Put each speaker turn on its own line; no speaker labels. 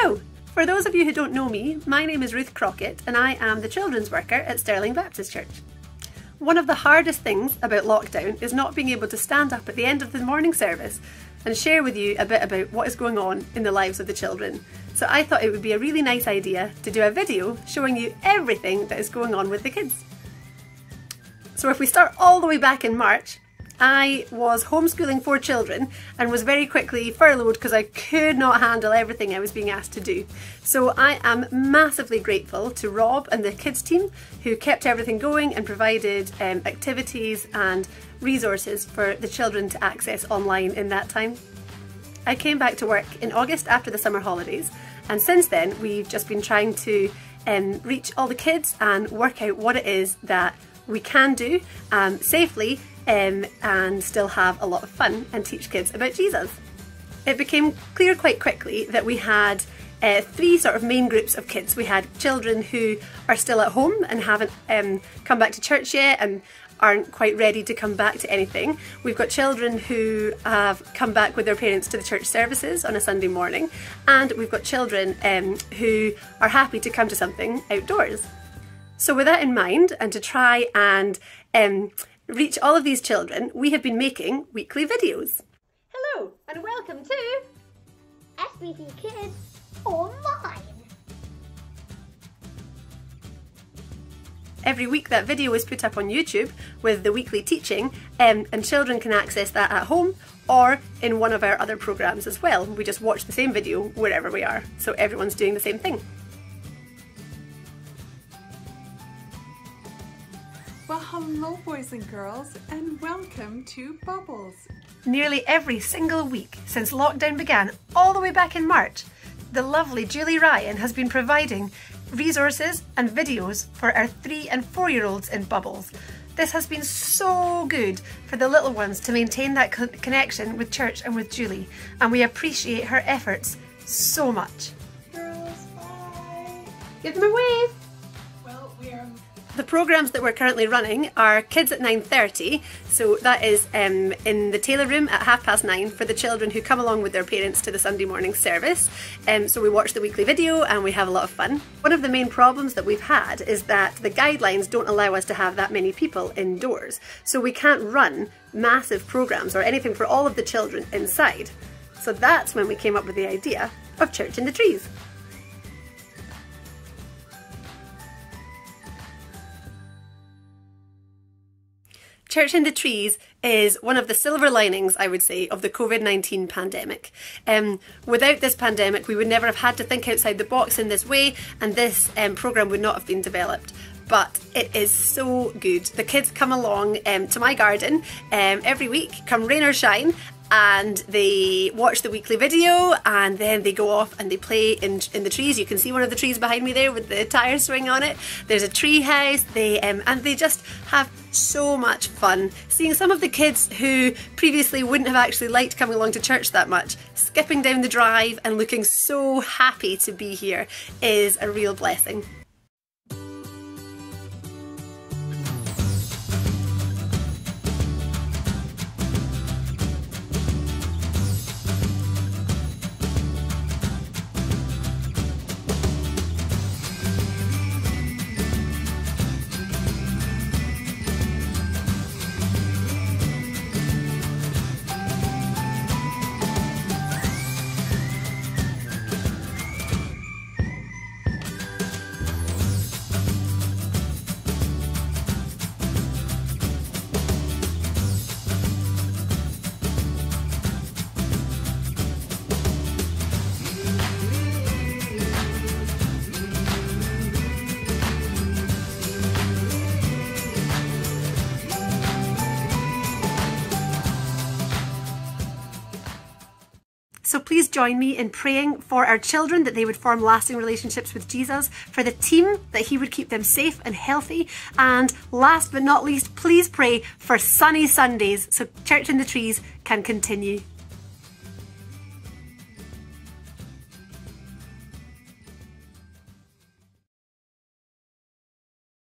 Hello! For those of you who don't know me, my name is Ruth Crockett and I am the children's worker at Stirling Baptist Church. One of the hardest things about lockdown is not being able to stand up at the end of the morning service and share with you a bit about what is going on in the lives of the children. So I thought it would be a really nice idea to do a video showing you everything that is going on with the kids. So if we start all the way back in March, I was homeschooling four children and was very quickly furloughed because I could not handle everything I was being asked to do. So I am massively grateful to Rob and the kids team who kept everything going and provided um, activities and resources for the children to access online in that time. I came back to work in August after the summer holidays and since then we've just been trying to um, reach all the kids and work out what it is that we can do um, safely um, and still have a lot of fun and teach kids about Jesus. It became clear quite quickly that we had uh, three sort of main groups of kids. We had children who are still at home and haven't um, come back to church yet and aren't quite ready to come back to anything. We've got children who have come back with their parents to the church services on a Sunday morning, and we've got children um, who are happy to come to something outdoors. So with that in mind, and to try and um, reach all of these children, we have been making weekly videos. Hello and welcome to
SBC Kids Online.
Every week that video is put up on YouTube with the weekly teaching um, and children can access that at home or in one of our other programs as well. We just watch the same video wherever we are, so everyone's doing the same thing.
Hello, boys and girls, and welcome to Bubbles.
Nearly every single week since lockdown began, all the way back in March, the lovely Julie Ryan has been providing resources and videos for our three and four year olds in Bubbles. This has been so good for the little ones to maintain that co connection with church and with Julie, and we appreciate her efforts so much.
Girls, bye.
Give them a wave!
Well, we are
The programmes that we're currently running are Kids at 9.30, so that is um, in the Taylor Room at half past nine for the children who come along with their parents to the Sunday morning service. Um, so we watch the weekly video and we have a lot of fun. One of the main problems that we've had is that the guidelines don't allow us to have that many people indoors, so we can't run massive programmes or anything for all of the children inside. So that's when we came up with the idea of Church in the Trees. Church in the Trees is one of the silver linings, I would say, of the COVID 19 pandemic. Um, without this pandemic, we would never have had to think outside the box in this way, and this um, programme would not have been developed. But it is so good. The kids come along um, to my garden um, every week, come rain or shine, and they watch the weekly video and then they go off and they play in, in the trees. You can see one of the trees behind me there with the tire swing on it. There's a tree house they, um, and they just have so much fun. Seeing some of the kids who previously wouldn't have actually liked coming along to church that much, skipping down the drive and looking so happy to be here is a real blessing. So please join me in praying for our children that they would form lasting relationships with Jesus, for the team that He would keep them safe and healthy, and last but not least, please pray for sunny Sundays so Church in the Trees can continue.